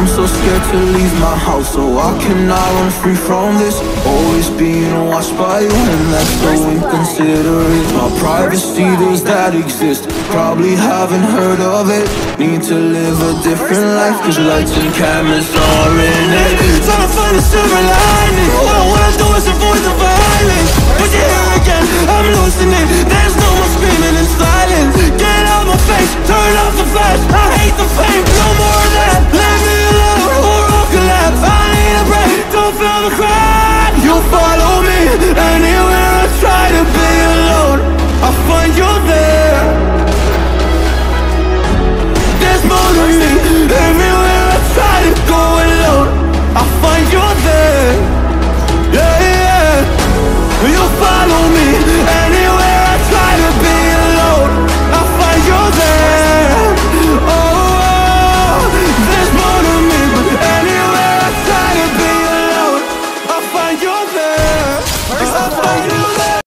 I'm so scared to leave my house So I cannot run free from this. Always being watched by you And that's so inconsiderate. My privacy, does that exist? Probably haven't heard of it. Need to live a different life Cause lights and cameras are in it. Trying to find a silver lining. All I wanna do is avoid the violence. But you're here again, I'm losing it. There's no more screaming in silence Get out my face, turn off the flash. I hate the fame, no more of that everywhere I try to go